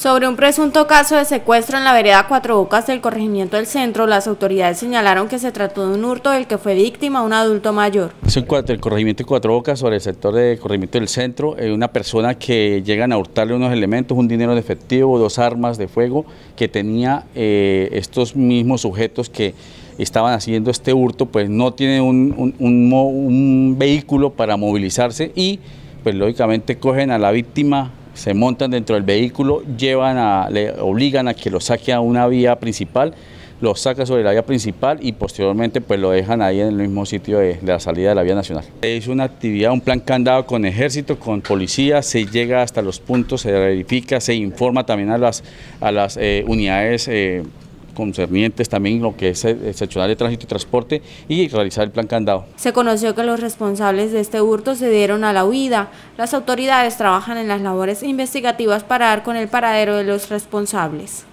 Sobre un presunto caso de secuestro en la vereda Cuatro Bocas del corregimiento del centro, las autoridades señalaron que se trató de un hurto del que fue víctima un adulto mayor. Es el corregimiento de Cuatro Bocas sobre el sector del corregimiento del centro, eh, una persona que llegan a hurtarle unos elementos, un dinero de efectivo, dos armas de fuego que tenía eh, estos mismos sujetos que estaban haciendo este hurto, pues no tiene un, un vehículo para movilizarse y pues lógicamente cogen a la víctima se montan dentro del vehículo, llevan a, le obligan a que lo saque a una vía principal, lo saca sobre la vía principal y posteriormente pues lo dejan ahí en el mismo sitio de, la salida de la vía nacional. Es una actividad, un plan candado con ejército, con policía, se llega hasta los puntos, se verifica, se informa también a las, a las eh, unidades eh, concernientes también lo que es excepcional de tránsito y transporte y realizar el plan candado. Se conoció que los responsables de este hurto se dieron a la huida. Las autoridades trabajan en las labores investigativas para dar con el paradero de los responsables.